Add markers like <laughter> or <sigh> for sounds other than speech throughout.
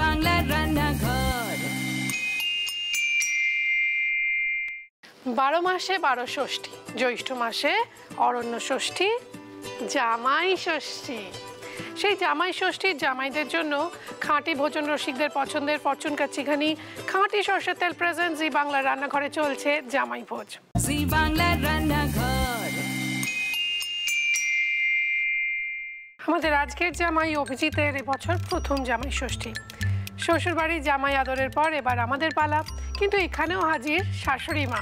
বাংলার রান্নাঘর। বারো মাসে বারো ষষ্ঠী জ্যৈষ্ঠ মাসে অরণ্য ষষ্ঠী জামাই ষষ্ঠী। সেই জামাই ষষ্ঠীর জামাইদের জন্য খাঁটি ভোজন রসিকদের পছন্দের ফরচুন কাচিঘানি খাঁটি সর্ষের তেল প্রেজেন্ট জি বাংলার রান্নাঘরে চলছে জামাই ভোজ। জি বাংলার রান্নাঘর। আমাদের আজকের জামাই অভিজিতের এবছর প্রথম জামাই ষষ্ঠী। শ্বশুরবাড়ির জামাই আদরের পর এবার আমাদের পালা, কিন্তু এখানেও হাজির শাশুড়ি মা।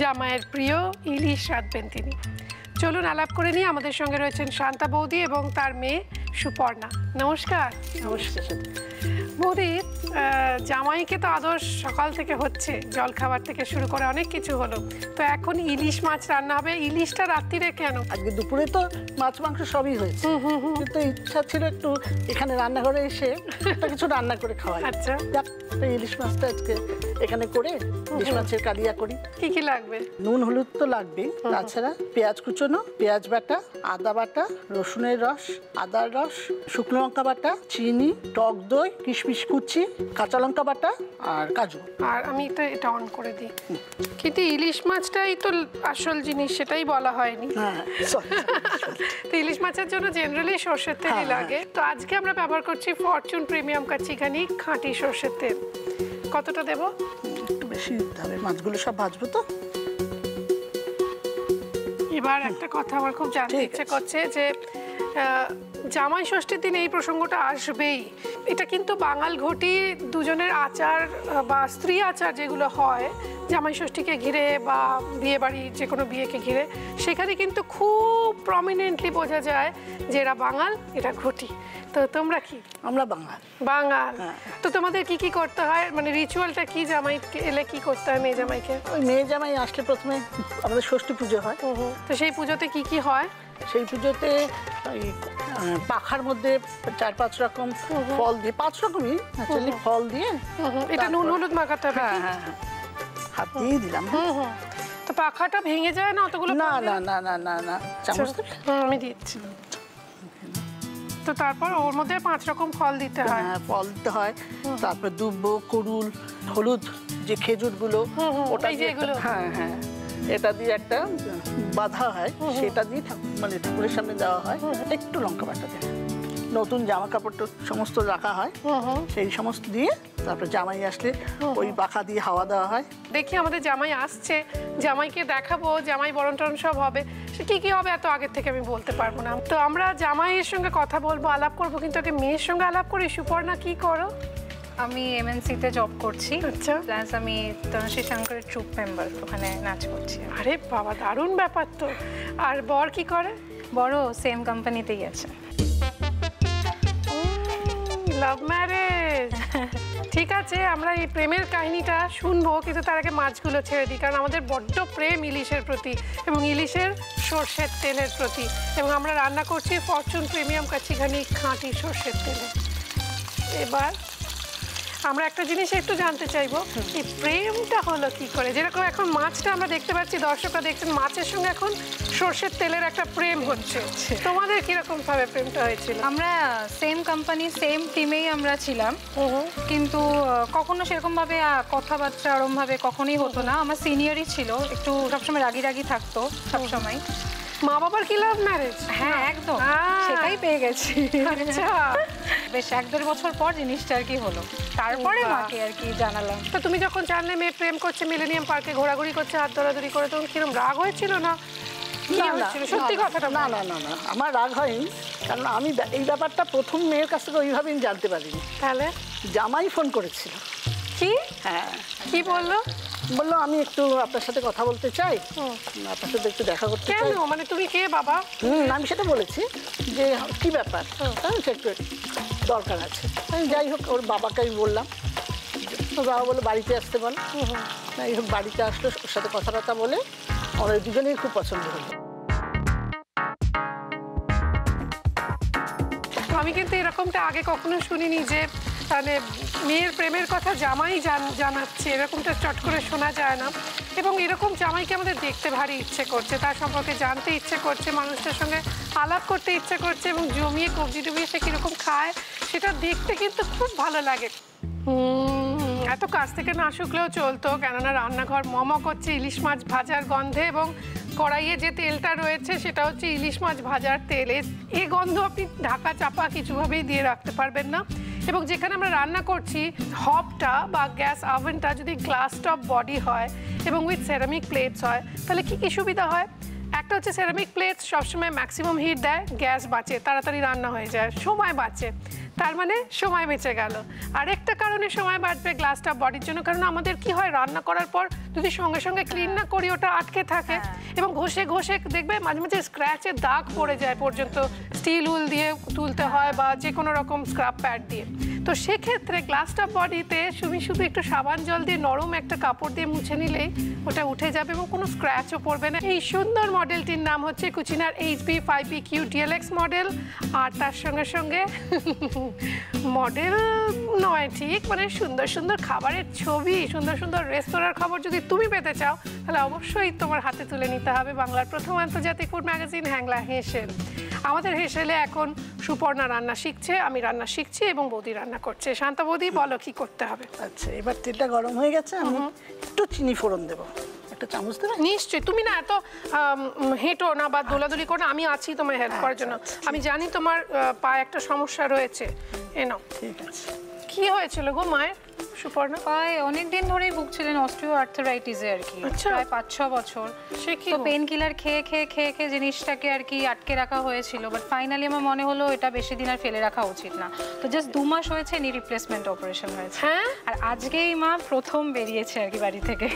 জামাইয়ের প্রিয় ইলিশ রাঁধবেন তিনি। চলুন আলাপ করে নিয়ে আমাদের সঙ্গে রয়েছেন শান্তা বৌদি এবং তার মেয়ে সুপর্ণা। নমস্কার। নমস্কার বৌদি জামাইকে তো আদর সকাল থেকে হচ্ছে জল খাবার থেকে শুরু করে অনেক কিছু হলো। তো এখন ইলিশ মাছ রান্না হবে ইলিশটা রাত্রিরে কেন? আজকে দুপুরে তো মাছ মাংস সবই হয়েছে। কিন্তু ইচ্ছা ছিল একটু এখানে রান্নাঘরে এসে একটা কিছু রান্না করে খাওয়া আচ্ছা। যাক ইলিশ মাছটা আজকে এখানে করে ইলিশ মাছের কালিয়া করি। কি কি লাগবে? নুন হলুদ তো লাগবে তাছাড়া পেঁয়াজ কুচোনো পেঁয়াজ বাটা আদা বাটা রসুনের রস আদার রস শুকনো লঙ্কা বাটা চিনি টক দই কিশমিশ কুচি কাঁচা লঙ্কা বাটা আর কাজু। আর আমি তো এটা অন করে দিই। কিন্তু ইলিশ মাছটাই তো আসল জিনিস সেটাই বলা হয়নি। হ্যাঁ তো ইলিশ মাছের জন্য জেনারেলি সর্ষের তেলই হ্যাঁ, লাগে। তো আজকে আমরা ব্যবহার করছি ফরচুন প্রিমিয়াম কাচিখানি খাঁটি সর্ষের তেল। কতটা দেব? একটু বেশি দিতে হবে মাছগুলো সব ভাজবো তো। এবার একটা কথা আমার খুব জানতে ইচ্ছে করছে যে জামাই ষষ্ঠীর দিন এই প্রসঙ্গটা আসবেই। এটা কিন্তু বাঙাল ঘটি দুজনের আচার বা স্ত্রী আচার যেগুলো হয় জামাই ষষ্ঠীকে ঘিরে বা বিয়ে বাড়ি যে কোনো বিয়েকে ঘিরে সেখানে কিন্তু খুব প্রমিনেন্টলি বোঝা যায় যে এরা বাঙাল এটা ঘটি। তো তোমরা কি? আমরা বাঙাল। বাঙাল। হ্যাঁ। তো তোমাদের কি কি করতে হয়? মানে রিচুয়ালটা কি জামাই এলে কি করতে হয় মেয়ে জামাইকে? ওই মেয়ে জামাই আসলে প্রথমে আমাদের ষষ্ঠী পুজো হয়। তো সেই পুজোতে কি কি হয়? সেই পুজোতে ওই পাখার মধ্যে চার পাঁচ রকম ফল দিয়ে পাঁচ রকমই অ্যাকচুয়ালি ফল দিয়ে এটা নুন হলুদ মাখাতে হবে হ্যাঁ হ্যাঁ হ্যাঁ। হাত দিয়ে দিলাম। তো পাখাটা ভেঙে যায় না অতগুলো না না না না না না। চামচ আমি দিচ্ছি। তো তারপর ওর মধ্যে পাঁচ রকম ফল দিতে হয়। হ্যাঁ ফল দিতে হয়। তারপর দুব্বো করুল হলুদ যে খেজুরগুলো হুম, হুম, ওটা এই যে দিয়ে একটা- এগুলো। হ্যাঁ হ্যাঁ। এটা দিয়ে একটা বাধা হয় সেটা দিয়ে মানে ঠাকুরের সামনে দেওয়া হয়। একটু লঙ্কা বাটা দেয়। নতুন জামা কাপড় তো সমস্ত রাখা হয়। সেই সমস্ত দিয়ে তারপর জামাই আসলে ওই পাখা দিয়ে হাওয়া দেওয়া হয়। দেখি আমাদের জামাই আসছে। জামাইকে দেখাবো জামাই বরণ টরণ সব হবে। সে কি কি হবে এত আগের থেকে আমি বলতে পারব না। তো আমরা জামাইয়ের সঙ্গে কথা বলব আলাপ করব কিন্তু আগে মেয়ের সঙ্গে আলাপ করি সুপর্ণা কি করো? আমি এমএনসিতে জব করছি। আচ্ছা। প্লাস আমি তনুশ্রী শঙ্করের ট্রুপ মেম্বার ওখানে নাচ করছি। আরে বাবা দারুণ ব্যাপার তো। আর বর কি করে? বড় সেম কোম্পানিতেই আছে। লাভ ম্যারেজ <laughs> ঠিক আছে আমরা এই প্রেমের কাহিনীটা শুনব কিন্তু তার আগে মাছগুলো ছেড়ে দিই কারণ আমাদের বড্ড প্রেম ইলিশের প্রতি এবং ইলিশের সর্ষের তেলের প্রতি। এবং আমরা রান্না করছি ফরচুন প্রিমিয়াম কাছিখানি খাঁটি সর্ষের তেলে। এবার আমরা একটা জিনিস একটু জানতে চাইব এই প্রেমটা হলো কি করে? যেরকম এখন মাছটা আমরা দেখতে পাচ্ছি দর্শকরা দেখছেন মাছের সঙ্গে এখন সর্ষের তেলের একটা প্রেম হচ্ছে। তোমাদের কীরকম ভাবে প্রেমটা হয়েছিল? আমরা সেম কোম্পানি সেম টিমেই আমরা ছিলাম। কিন্তু কখনো সেরকমভাবে আহ, কথাবার্তা ওরমভাবে কখনোই হতো না। আমার সিনিয়রই ছিল একটু সবসময় রাগি রাগি থাকতো সবসময়। মা বাবার কি লাভ ম্যারেজ হ্যাঁ একদম। সেটাই পেয়ে গেছি। আচ্ছা। বেশ এক দেড় বছর পর জিনিসটা আর কি হলো। তারপরে। মাকে আর কি জানালাম। তো তুমি যখন জানলে মেয়ে প্রেম করছে মিলেনিয়াম পার্কে ঘোরাঘুরি করছে হাত ধরাধরি করে তখন কিরম রাগ হয়েছিল না? সত্যি কথাটা না না না না। আমার রাগ হয়নি কারণ আমি এই ব্যাপারটা প্রথম মেয়ের কাছ থেকে ওইভাবে আমি জানতে পারিনি। তাহলে? জামাই ফোন করেছিল। কি? হ্যাঁ। কি বলল? বলল আমি একটু আপনার সাথে কথা বলতে চাই। আপনার সাথে একটু দেখা করতে চাই। মানে তুমি কে বাবা? হুম আমি সেটা বলেছি যে কি ব্যাপার? সে একটু দরকার আছে। আমি যাই হোক ওর বাবাকে আমি বললাম। ওর বাবা বলে বাড়িতে আসতে বল। যাই হোক বাড়িতে আসলো ওর সাথে কথাবার্তা বলে আমাদের দুজনেই খুব পছন্দ হলো। আমি কিন্তু এরকমটা আগে কখনো শুনিনি যে মানে মেয়ের প্রেমের কথা জামাই জান- জানাচ্ছে, এরকমটা চট করে শোনা যায় না। এবং এরকম জামাইকে আমাদের দেখতে ভারী ইচ্ছে করছে, তার সম্পর্কে জানতে ইচ্ছে করছে, মানুষটার সঙ্গে আলাপ করতে ইচ্ছে করছে এবং জমিয়ে, কবজি টুবিয়ে সে কীরকম খায়, সেটা দেখতে কিন্তু খুব ভালো লাগে। এত কাছ থেকে না শুকলেও চলতো, কেননা রান্নাঘর মম করছে, ইলিশ মাছ ভাজার গন্ধে এবং কড়াইয়ে যে তেলটা রয়েছে, সেটা হচ্ছে ইলিশ মাছ ভাজার তেল। এ- গন্ধ আপনি ঢাকা চাপা কিছুভাবেই দিয়ে রাখতে পারবেন না। এবং যেখানে আমরা রান্না করছি হবটা বা গ্যাস আভেনটা যদি গ্লাস টপ বডি হয় এবং উইথ সেরামিক প্লেটস হয়, তাহলে কি কি সুবিধা হয়? একটা হচ্ছে সেরামিক প্লেট সবসময় ম্যাক্সিমাম হিট দেয় গ্যাস বাঁচে তাড়াতাড়ি রান্না হয়ে যায় সময় বাঁচে। তার মানে সময় বেঁচে গেল। আরেকটা কারণে সময় বাঁচবে গ্লাসটা বডির জন্য কারণ আমাদের কি হয় রান্না করার পর যদি সঙ্গে সঙ্গে ক্লিন না করি ওটা আটকে থাকে এবং ঘষে ঘষে দেখবে মাঝে মাঝে স্ক্র্যাচের দাগ পড়ে যায় পর্যন্ত। স্টিল উল দিয়ে তুলতে হয় বা যে কোনো রকম স্ক্রাব প্যাড দিয়ে। তো সেক্ষেত্রে গ্লাসটা বডিতে তুমি শুধু একটু সাবান জল দিয়ে নরম একটা কাপড় দিয়ে মুছে নিলেই ওটা উঠে যাবে এবং কোনো স্ক্র্যাচও পড়বে না। এই সুন্দর মডেলটির নাম হচ্ছে কুচিনার H B five B Q DLX model. আর তার সঙ্গে সঙ্গে <laughs> মডেল নয়, ঠিক? মানে সুন্দর সুন্দর খাবারের ছবি, সুন্দর সুন্দর রেস্তোরাঁর খবর যদি তুমি পেতে চাও, তাহলে অবশ্যই তোমার হাতে তুলে নিতে হবে বাংলার প্রথম আন্তর্জাতিক ফুড ম্যাগাজিন হ্যাংলা হেসেল। আমাদের হেসেলে এখন সুপর্ণা রান্না শিখছে, আমি রান্না শিখছি এবং বৌদি রান্না করছে। শান্ত বৌদি বলো কি করতে হবে? আচ্ছা এবার তেলটা গরম হয়ে গেছে আমি একটু চিনি ফোড়ন দেবো। একটা চামচ দেবে? নিশ্চয়ই তুমি না এত হেঁটো না বা দোলাদুলি করো আমি আছি তোমার হেল্প করার জন্য। আমি জানি তোমার পায়ে একটা সমস্যা রয়েছে। এ নাও। ঠিক আছে। কি হয়েছিল গো মায়ের? সুপর্ণা? প্রায় অনেক দিন ধরেই ভুগছিলেন অস্টিও আর্থারাইটিসে আর কি। আচ্ছা। প্রায় পাঁচ ছ বছর। সে কি পেন কিলার খেয়ে খেয়ে খেয়ে খেয়ে জিনিসটাকে আর কি আটকে রাখা হয়েছিল। বাট ফাইনালি আমার মনে হলো এটা বেশি দিন আর ফেলে রাখা উচিত না। তো জাস্ট দু মাস হয়েছে নি রিপ্লেসমেন্ট অপারেশন হয়েছে। হ্যাঁ? আর আজকেই মা প্রথম বেরিয়েছে আর কি বাড়ি থেকে।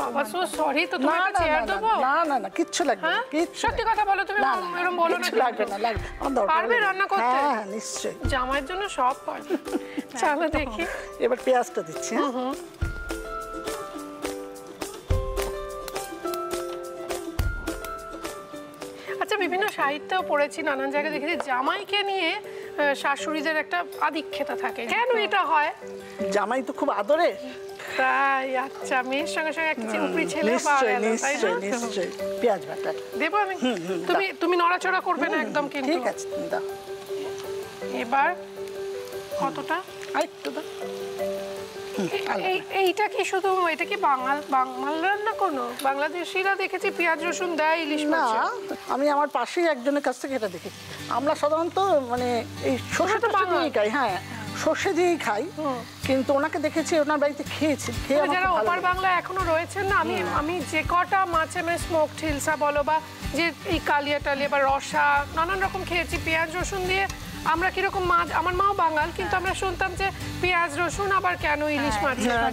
বাবা সো সরি তো না তোমার না না, দেবো? না না না কিচ্ছু লাগবে না হ্যাঁ? কিচ্ছু সত্যি কথা বলো তুমি এরকম বলো না লাগবে না লাগবে। পারবে রান্না করতে? হ্যাঁ হ্যাঁ, নিশ্চয়ই। জামাইয়ের জন্য সব পারবে। চলো দেখি। এবার পেঁয়াজটা দিচ্ছি হ্যাঁ? আচ্ছা বিভিন্ন সাহিত্যেও পড়েছি নানান জায়গায় দেখেছি। জামাইকে নিয়ে শাশুড়িদের একটা আধিক্ষেতা থাকে। কেন এটা হয়? জামাই তো খুব আদরে। তাই আচ্ছা মেয়ের সঙ্গে সঙ্গে একটা না? নিশ্চয়ই পেঁয়াজ বাটা। দেবো আমি? তুমি তুমি নড়াচড়া করবে না একদম কিন্তু। ঠিক আছে দাও। এবার কতটা? আর একটু দাও। এইটা কি শুধু এটা কি বাঙাল বাঙাল রান্না কোনো? বাংলাদেশিরা দেখেছি পেঁয়াজ রসুন দেয় ইলিশ না আমি আমার পাশেই একজনের কাছ থেকে এটা দেখি। আমরা সাধারণত মানে এই সর্ষে তো টর্ষে খাই হ্যাঁ সর্ষে দিয়েই খাই। কিন্তু ওনাকে দেখেছি ওনার বাড়িতে খেয়েছি খেয়ে যারা ওপার বাংলা এখনও রয়েছেন না আমি আমি যে কটা মাছে মানে স্মোক হিলসা বলো বা যে এই কালিয়া টালিয়া বা রসা নানান রকম খেয়েছি পেঁয়াজ রসুন দিয়ে আমরা কীরকম মাছ আমার মাও বাঙাল কিন্তু আমরা শুনতাম যে পেঁয়াজ রসুন আবার কেন ইলিশ মাছ হ্যাঁ,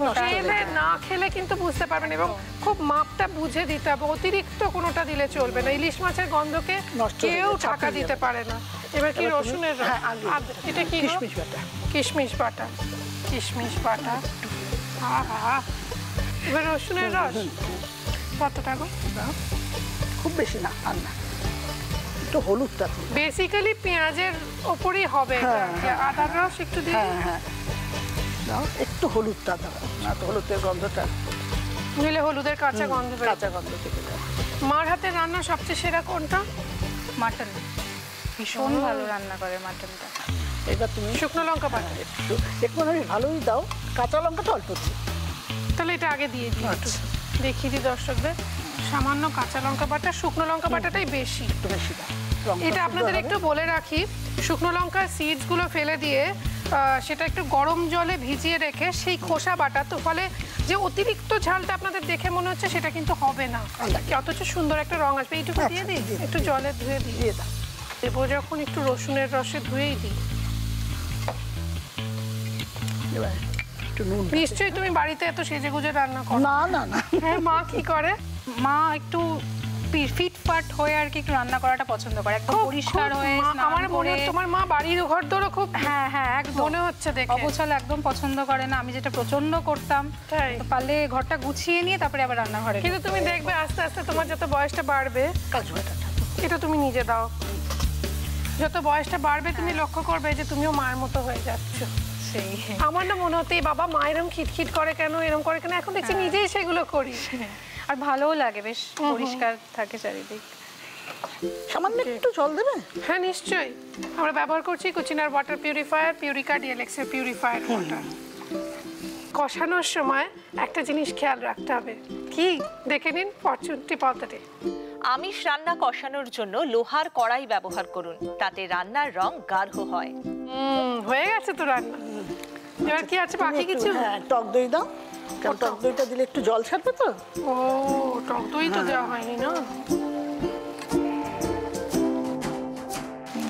নষ্ট হয়ে খেলে না খেলে কিন্তু বুঝতে পারবেন এবং খুব মাপটা বুঝে দিতে হবে অতিরিক্ত কোনোটা দিলে চলবে না। ইলিশ মাছের গন্ধকে কেউ ঢাকা দিতে পারে না। এবার কি রসুনের রস? হ্যাঁ। এটা কি? কিশমিশ বাটা। কিশমিশ বাটা। কিশমিশ বাটা। আহা। এবার রসুনের রস। কতটা গো? খুব বেশি না আর না। একটু হলুদটা দিই। বেসিক্যালি পেঁয়াজের ওপরই হবে এটা। হ্যাঁ, হ্যাঁ, আদার রস একটু দিই হ্যাঁ হ্যাঁ। দাও একটু হলুদটা দাও। না তো হলুদের গন্ধটা। নইলে হলুদের কাঁচা গন্ধ কাঁচা গন্ধ থেকে মার হাতের রান্না সবচেয়ে সেরা কোনটা? মাটন। ভীষণ ভালো রান্না করে মাটনটা। এবার তুমি শুকনো লঙ্কা বাটা। একটু একটু আমি ভালোই দাও। কাঁচা লঙ্কাটা অল্প তাহলে এটা আগে দিয়ে দিই একটু। আচ্ছা। দেখিয়ে দিই দর্শকদের। সামান্য কাঁচা লঙ্কা বাটা শুকনো লঙ্কা বাটাটাই বেশি। একটু বেশি এটা আপনাদের একটু বলে রাখি শুকনো লঙ্কার সিডসগুলো ফেলে দিয়ে সেটা একটু গরম জলে ভিজিয়ে রেখে সেই খোসা বাটা তো ফলে যে অতিরিক্ত ঝালটা আপনাদের দেখে মনে হচ্ছে সেটা কিন্তু হবে না। অথচ সুন্দর একটা রং আসবে। এইটুকু আচ্ছা, দিয়ে দিই? একটু জলে ধুয়ে দিয়ে দাও। দেবো যখন একটু রসুনের রসে ধুয়েই দিই। নিশ্চয়ই তুমি বাড়িতে এত সেজে গুজে রান্না করো। না না না। হ্যাঁ মা কি করে? মা একটু ফিটফাট হয়ে আর কি একটু রান্না করাটা পছন্দ করে একদম পরিষ্কার হয়ে আমার মনে হয় তোমার মা বাড়ির ঘর দৌড়ো খুব হ্যাঁ হ্যাঁ একদম। মনে হচ্ছে দেখে। অগোছালো একদম পছন্দ করে না আমি যেটা প্রচণ্ড করতাম তো পারলে ঘরটা গুছিয়ে নিয়ে তারপরে আবার রান্নাঘরে কিন্তু তুমি দেখবে আস্তে আস্তে তোমার যত বয়সটা বাড়বে কাজু এটা তুমি নিজে দাও। যত বয়সটা বাড়বে তুমি লক্ষ্য করবে যে তুমিও মায়ের মতো হয়ে যাচ্ছ। আমার না মনে হতেই বাবা মা এরম খিটখিট করে কেন এরম করে কেন? এখন দেখছি নিজেই সেগুলো করি। আর ভালোও লাগে বেশ পরিষ্কার থাকে চারিদিক। সামান্য একটু জল দেবে? হ্যাঁ নিশ্চয়ই। আমরা ব্যবহার করছি কুচিনার ওয়াটার পিউরিফায়ার পিউরিকা ডিএলএক্সের পিউরিফায়ার ওয়াটার কষানোর সময় একটা জিনিস খেয়াল রাখতে হবে। কি? দেখে নিন ফরচুনটি পদ্ধতি আমিষ রান্না কষানোর জন্য লোহার কড়াই ব্যবহার করুন তাতে রান্নার রং গাঢ় হয়। হয়ে গেছে তো রান্না। এবার কি আছে বাকি কিছু? হ্যাঁ টক দই দাও। টক দইটা দিলে একটু জল ছাড়বে তো? ও টক দই তো দেওয়া হয়নি না?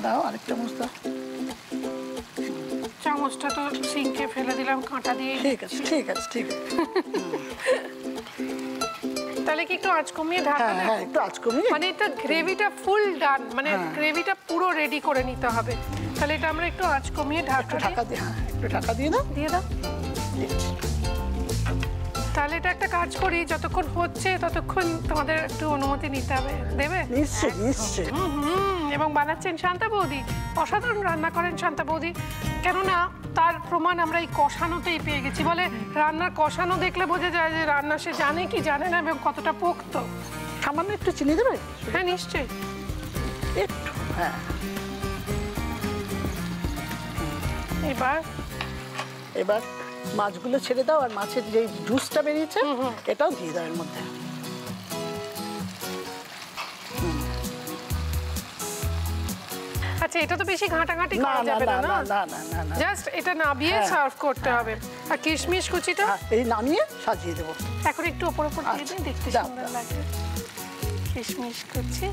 দাও আরেকটা চামচ চামচটা তো সিঙ্কে ফেলে দিলাম কাঁটা দিয়ে। ঠিক আছে ঠিক আছে ঠিক আছে। <laughs> তাহলে কি একটু আঁচ কমিয়ে ঢাকা হ্যাঁ হ্যাঁ একটু আজ কমিয়ে। মানে এটা গ্রেভিটা ফুল ডান মানে হ্যাঁ। গ্রেভিটা পুরো রেডি করে নিতে হবে। তাহলে এটা আমরা একটু আঁচ কমিয়ে ঢাকা দিয়ে- ঢাকা দিয়ে হ্যাঁ একটু ঢাকা দিয়ে দাও। দিয়ে দাও। তাহলে এটা একটা কাজ করি যতক্ষণ হচ্ছে ততক্ষণ তোমাদের একটু অনুমতি নিতে হবে। দেবে? নিশ্চয়ই নিশ্চয়ই। এবং বানাচ্ছেন শান্তা বৌদি। অসাধারণ রান্না করেন শান্তা বৌদি। কেননা তার প্রমাণ আমরা এই কষানোতেই পেয়ে গেছি। বলে রান্নার কষানো দেখলে বোঝা যায় যে রান্না সে জানে কি জানে না এবং কতটা পোক্ত। সামান্য একটু চিনি দেবে? হ্যাঁ নিশ্চয়ই। একটু হ্যাঁ। এবার এবার মাছগুলো ছেড়ে দাও আর মাছের যে জুসটা বেরিয়েছে এটাও দিয়ে দাও এর মধ্যে। আচ্ছা এটা তো বেশি না না না না না? জাস্ট এটা সার্ভ হ্যাঁ। করতে হবে। আর কিশমিশ কুচিটা? হ্যাঁ, নামিয়ে সাজিয়ে একটু আচ্ছা, দেখতে লাগে। কিশমিশ কুচি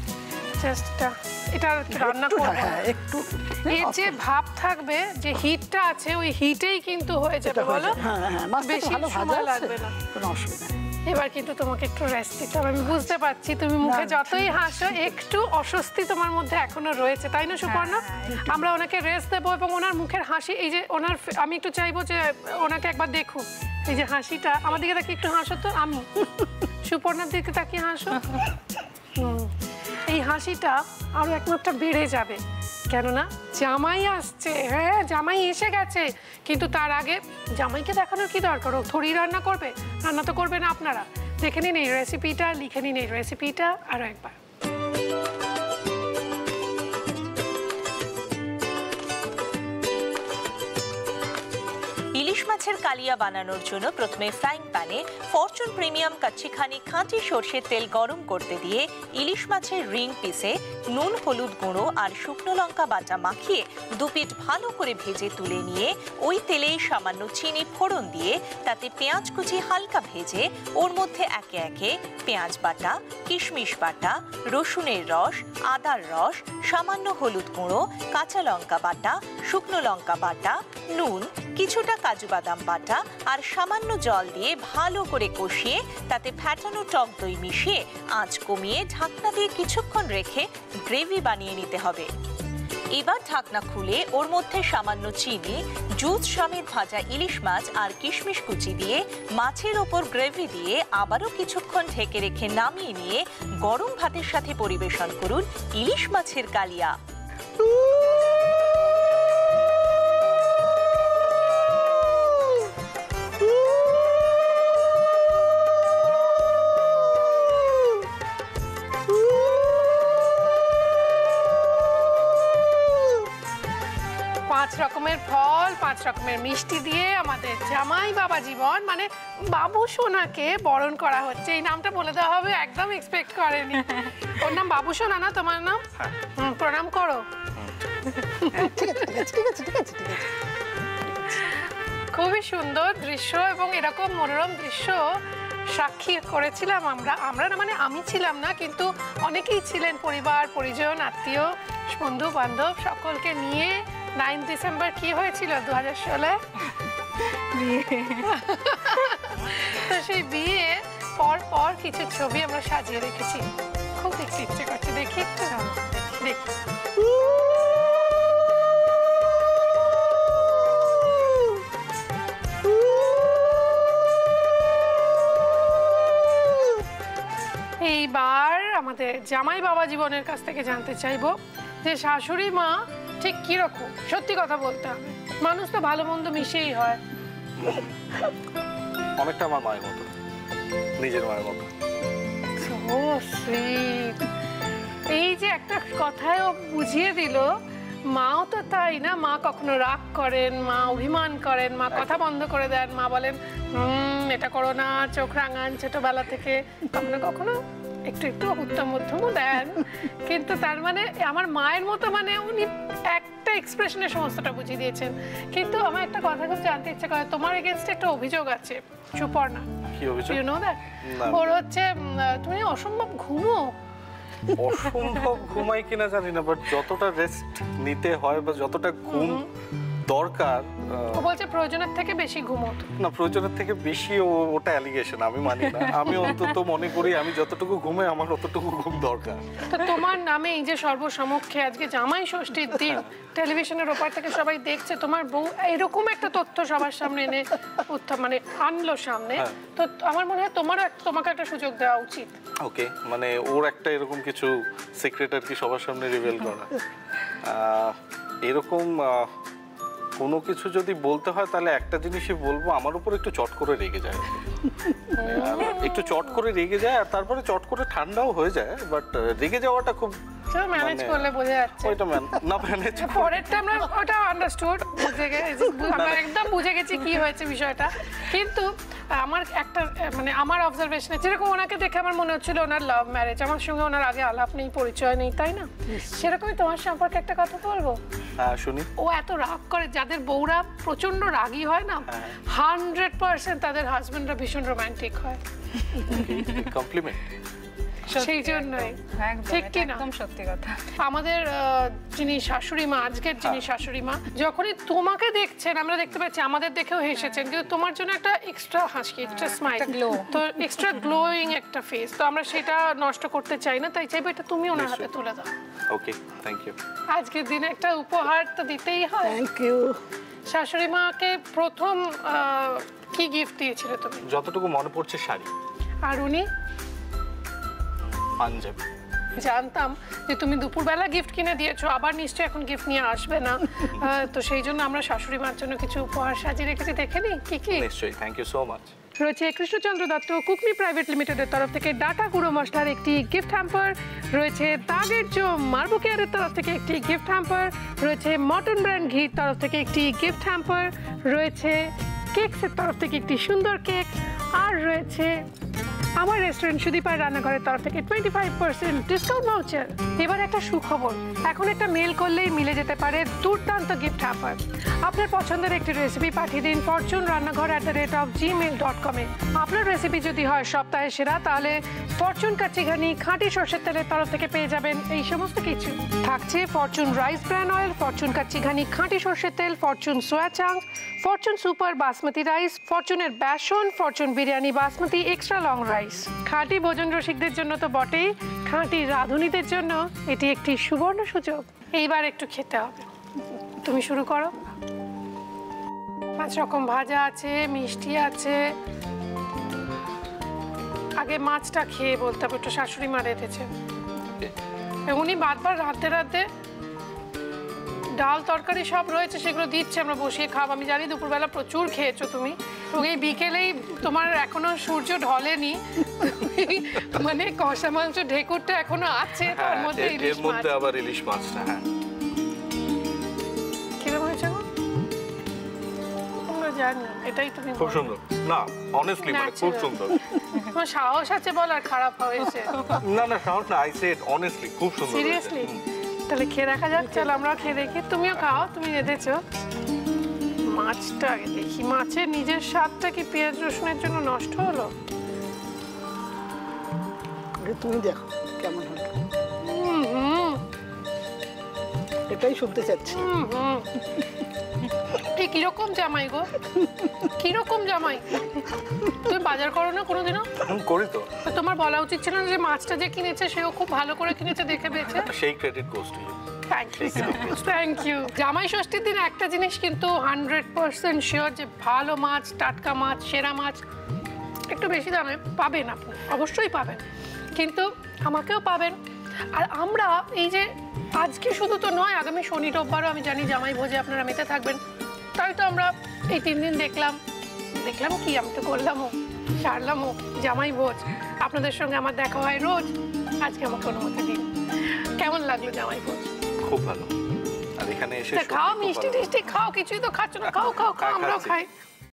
এটা একটু রান্না একটু করব। হ্যাঁ একটু এর যে ভাব থাকবে যে হিটটা আছে ওই হিটেই কিন্তু হয়ে যাবে বলো। হ্যাঁ হ্যাঁ বেশি সময় লাগবে না। কোনো অসুবিধা এবার কিন্তু তোমাকে একটু রেস্ট দিতে হবে। আমি বুঝতে পারছি তুমি মুখে যতই হাসো একটু অস্বস্তি তোমার মধ্যে এখনও রয়েছে তাই না সুপর্ণ? আমরা ওনাকে রেস্ট দেবো এবং ওনার মুখের হাসি এই যে ওনার আমি একটু চাইব যে ওনাকে একবার দেখুন এই যে হাসিটা। আমার দিকে তাকিয়ে একটু হাসো তো আমি। সুপর্ণার দিকে তাকিয়ে হাসো। <laughs> হুম। এই হাসিটা আরও একমাত্র বেড়ে যাবে। কেননা জামাই আসছে। হ্যাঁ জামাই এসে গেছে। কিন্তু তার আগে জামাইকে দেখানোর কি দরকার? ও থরি রান্না করবে? রান্না তো করবে না আপনারা। দেখে নিন এই রেসিপিটা লিখে নিন এই রেসিপিটা আরও একবার। মাছের কালিয়া বানানোর জন্য প্রথমে ফ্রাইং প্যানে ফরচুন প্রিমিয়াম কাচ্চিখানি খাঁটি সর্ষের তেল গরম করতে দিয়ে ইলিশ মাছের রিং পিসে নুন, হলুদ গুঁড়ো আর শুকনো লঙ্কা বাটা মাখিয়ে দুপিট ভালো করে ভেজে তুলে নিয়ে ওই তেলেই সামান্য চিনি ফোড়ন দিয়ে তাতে পেঁয়াজ কুচি হালকা ভেজে ওর মধ্যে একে একে পেঁয়াজ বাটা, কিশমিশ বাটা, রসুনের রস, আদার রস, সামান্য হলুদ গুঁড়ো, কাঁচা লঙ্কা বাটা, শুকনো লঙ্কা বাটা, নুন, কিছুটা কাজু বাদাম বাটা আর সামান্য জল দিয়ে ভালো করে কষিয়ে তাতে ফ্যাটানো টক দই মিশিয়ে আঁচ কমিয়ে ঢাকনা দিয়ে কিছুক্ষণ রেখে গ্রেভি বানিয়ে নিতে হবে। এবার ঢাকনা খুলে ওর মধ্যে সামান্য চিনি, জুস সমেত ভাজা ইলিশ মাছ আর কিশমিশ কুচি দিয়ে মাছের ওপর গ্রেভি দিয়ে আবারও কিছুক্ষণ ঢেকে রেখে নামিয়ে নিয়ে গরম ভাতের সাথে পরিবেশন করুন ইলিশ মাছের কালিয়া। মিষ্টি দিয়ে আমাদের জামাই বাবা জীবন মানে বাবু সোনাকে বরণ করা হচ্ছে। এই নামটা বলে দেওয়া হবে একদম এক্সপেক্ট করেনি। <laughs> ওর নাম বাবু সোনা না তোমার নাম? হুম, প্রণাম করো। ঠিক আছে ঠিক আছে ঠিক আছে ঠিক আছে ঠিক আছে। খুবই সুন্দর দৃশ্য এবং এরকম মনোরম দৃশ্য সাক্ষী করেছিলাম আমরা। আমরা না মানে আমি ছিলাম না কিন্তু অনেকেই ছিলেন পরিবার পরিজন আত্মীয় বন্ধু বান্ধব সকলকে নিয়ে নাইন ডিসেম্বর কি হয়েছিল দু হাজার ষোলো তো সেই বিয়ে পর পর কিছু ছবি আমরা সাজিয়ে রেখেছি। খুব দেখতে ইচ্ছে করছে। দেখি দেখি। এইবার আমাদের জামাই বাবা জীবনের কাছ থেকে জানতে চাইব যে শাশুড়ি মা ঠিক কীরকম? সত্যি কথা বলতে হবে। মানুষ তো ভালো মন্দ মিশেই হয়। অনেকটা আমার মায়ের মতো। নিজের মায়ের মতো। এই যে একটা কথায় ও বুঝিয়ে দিল মাও তো তাই না? মা কখনো রাগ করেন মা অভিমান করেন মা কথা বন্ধ করে দেন মা বলেন "হুম, এটা করো না চোখ রাঙান ছোটবেলা থেকে। কখনো কখনো একটু একটু উত্তম মধ্যমও দেন। কিন্তু তার মানে আমার মায়ের মতো মানে উনি একটা এক্সপ্রেশনের সমস্তটা বুঝিয়ে দিয়েছেন। কিন্তু আমার একটা কথা খুব জানতে ইচ্ছে করে তোমার এগেনস্টে একটা অভিযোগ আছে সুপর্ণা। কি অভিযোগ? You know. দ্যাট ওর হচ্ছে তুমি অসম্ভব ঘুমো। অসম্ভব ঘুমাই কিনা জানি না বাট যতটা রেস্ট নিতে হয় বা যতটা ঘুম দরকার ও বলছে প্রয়োজনের থেকে বেশি ঘুমো না প্রয়োজনের থেকে বেশি ওটা অ্যালিগেশন আমি মানি না। আমি অন্তত মনে করি আমি যতটুকু ঘুমে আমার অতটুকু ঘুম দরকার। তো তোমার নামে এই যে সর্বসমক্ষে আজকে জামাই ষষ্ঠীর দিন টেলিভিশনের ওপার থেকে সবাই দেখছে তোমার বউ এরকম একটা তথ্য সবার সামনে এনে উত্থাপ মানে আনলো সামনে হ্যাঁ। তো আমার মনে হয় তোমার তোমাকে একটা সুযোগ দেওয়া উচিত। ওকে মানে ওর একটা এরকম কিছু সিক্রেট আর কি সবার সামনে রিভেল করা। এরকম কোনো কিছু যদি বলতে হয় তাহলে একটা জিনিসই বলব আমার উপর একটু চট করে রেগে যায়। একটু চট করে রেগে যায় আর তারপরে চট করে ঠান্ডাও হয়ে যায় বাট রেগে যাওয়াটা খুব ম্যানেজ মানে- করলে বোঝা যাচ্ছে। ওইটা ম্যান না ম্যানেজ <laughs> পরেরটা আমরা ওটা আন্ডারস্টুড বুঝে গেছি <laughs> আমরা একদম বুঝে গেছি কি হয়েছে বিষয়টা। কিন্তু আমার একটা মানে আমার অবজারভেশনে যেরকম ওনাকে দেখে আমার মনে হচ্ছিল ওনার লাভ ম্যারেজ আমার সঙ্গে ওনার আগে আলাপ নেই পরিচয় নেই তাই না? সেরকমই তোমার সম্পর্কে একটা কথা বলব? হ্যাঁ শুনি। ও এত রাগ করে যাদের বউরা প্রচণ্ড রাগী হয় না হান্ড্রেড পার্সেন্ট তাদের হাজবেন্ডরা ভীষণ রোমান্টিক হয়। কমপ্লিমেন্ট সেই জন্যই। একদম ঠিক কি না? একদম সত্যি কথা। আমাদের যিনি শাশুড়ি মা আজকের যিনি শাশুড়ি মা যখনই তোমাকে দেখছেন আমরা দেখতে পাচ্ছি আমাদের দেখেও হেসেছেন কিন্তু তোমার জন্য একটা এক্সট্রা হাসি এক্সট্রা স্মাইল glow। তো এক্সট্রা গ্লোয়িং একটা ফেস তো আমরা সেটা নষ্ট করতে চাই না তাই চাইব এটা তুমি ওনার হাতে তুলে দাও। ওকে থ্যাংক ইউ আজকের দিনে একটা উপহার তো দিতেই হয়। থ্যাংক ইউ শাশুড়ি মাকে প্রথম কি গিফট দিয়েছিলে তুমি? যতটুকু মনে পড়ছে শাড়ি। আর উনি? পাঞ্জাবি। জানতাম যে তুমি দুপুরবেলা গিফট কিনে দিয়েছ আবার নিশ্চয়ই এখন গিফট নিয়ে আসবে না। <laughs> তো সেই জন্য আমরা শাশুড়ি মার জন্য কিছু উপহার সাজিয়ে রেখেছি দেখে নি? কি কি? নিশ্চয়ই থ্যাংক ইউ সো মাচ রয়েছে কৃষ্ণচন্দ্র দত্ত কুকনি প্রাইভেট লিমিটেডের তরফ থেকে ডাটা গুঁড়ো মশলার একটি গিফট হ্যাম্পার রয়েছে তাগের জো মার্বো কেয়ারের তরফ থেকে একটি গিফট হ্যাম্পার রয়েছে মটন ব্র্যান্ড ঘির তরফ থেকে একটি গিফট হ্যাম্পার রয়েছে কেকসের তরফ থেকে একটি সুন্দর কেক আর রয়েছে আমার রেস্টুরেন্ট সুদীপার রান্নাঘরের তরফ থেকে twenty five percent discount voucher এবার একটা সুখবর। এখন একটা মেল করলেই মিলে যেতে পারে দুর্দান্ত গিফট হ্যাম্পার আপনার পছন্দের একটি রেসিপি পাঠিয়ে দিন ফরচুন রান্নাঘর at the rate of Gmail dot কমে আপনার রেসিপি যদি হয় সপ্তাহে সেরা, তাহলে ফরচুন কাচিঘানি, খাঁটি সর্ষের তেলের তরফ থেকে পেয়ে যাবেন এই সমস্ত কিছু। থাকছে Fortune rice bran oil Fortune Kachi Ghani, খাঁটি সর্ষের তেল Fortune soya chunk Fortune super basmati rice ফরচুনের besan Fortune biryani, basmati extra long rice খাঁটি ভোজন রসিকদের জন্য তো বটেই। খাঁটি রাঁধুনিদের জন্য এটি একটি সুবর্ণ সুযোগ। এইবার একটু খেতে হবে। তুমি শুরু করো। পাঁচ রকম ভাজা আছে মিষ্টি আছে। আগে মাছটা খেয়ে বলতে হবে একটু শাশুড়ি মা রেঁধেছে উনি বারবার রাতে রাতে ডাল তরকারি সব রয়েছে সেগুলো দিচ্ছে আমরা বসিয়ে খাব। আমি জানি দুপুরবেলা প্রচুর খেয়েছো তুমি। এবং এই বিকেলেই তোমার এখনও সূর্য ঢলেনি। মানে কষা মাংস ঢেকুরটা এখনও আছে তার হ্যাঁ মধ্যে ইলিশ মাছ। আবার ইলিশ মাছটা হ্যাঁ। কীরকম হয়েছে জানি এটাই তুমি খুব সুন্দর। না অনেস্টলি মানে খুব সুন্দর। তোমার সাহস আছে বল আর খারাপ হয়েছে। না না সাহস না আই সেড অনেস্টলি খুব সুন্দর সিরিয়াসলি। তাহলে খেয়ে দেখা যাক চল আমরাও খেয়ে দেখি। তুমিও খাও তুমি রেঁধেছো মাছটা আগে দেখি মাছের নিজের স্বাদটা কি পেঁয়াজ রসুনের জন্য নষ্ট হলো? তুমি দেখো কেমন হলো। এটাই শুনতে চাচ্ছি। হুম হুম। এই কীরকম জামাই গো? কীরকম জামাই? তুমি বাজার করো না কোনোদিনও করি তো। তোমার বলা উচিত ছিল না যে মাছটা যে কিনেছে সেও খুব ভালো করে কিনেছে দেখে পেয়েছে? সেই credit goes to you thank you জামাই ষষ্ঠীর দিন একটা জিনিস কিন্তু হান্ড্রেড পার্সেন্ট শিওর যে ভালো মাছ টাটকা মাছ সেরা মাছ একটু বেশি দামে পাবেন আপনি অবশ্যই পাবেন। কিন্তু আমাকেও পাবেন। আর আমরা এই যে আজকে শুধু তো নয় আগামী শনি রোববারও আমি জানি জামাই ভোজে আপনারা মেতে থাকবেন। তাই তো আমরা এই তিন দিন দেখলাম। দেখলাম কি? আমি তো করলামও সারলামও জামাই ভোজ আপনাদের সঙ্গে আমার দেখা হয় রোজ। আজকে আমাকে অনুমতি দিন কেমন লাগল জামাই ভোজ খুব ভালো। আর এখানে এসে খাও মিষ্টি টিষ্টি খাও কিছুই তো খাচ্ছ না। খাও খাও খাও হ্যাঁ, আমরাও খাই।